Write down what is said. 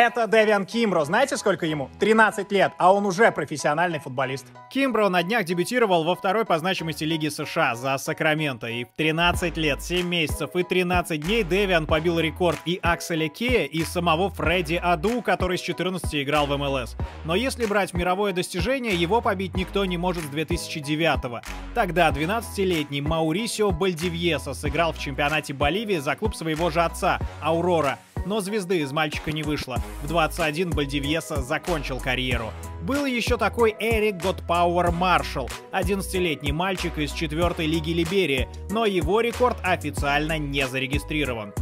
Это Девиан Кимбро. Знаете, сколько ему? 13 лет, а он уже профессиональный футболист. Кимбро на днях дебютировал во второй по значимости Лиги США за Сакраменто. И в 13 лет, 7 месяцев и 13 дней Девиан побил рекорд и Акселя Кея, и самого Фредди Аду, который с 14 играл в МЛС. Но если брать мировое достижение, его побить никто не может с 2009 -го. Тогда 12-летний Маурисио Бальдивьеса сыграл в чемпионате Боливии за клуб своего же отца, Аурора, но звезды из мальчика не вышло. В 21 Бальдивьеса закончил карьеру. Был еще такой Эрик Готпауэр Маршалл, 11-летний мальчик из 4 лиги Либерии, но его рекорд официально не зарегистрирован.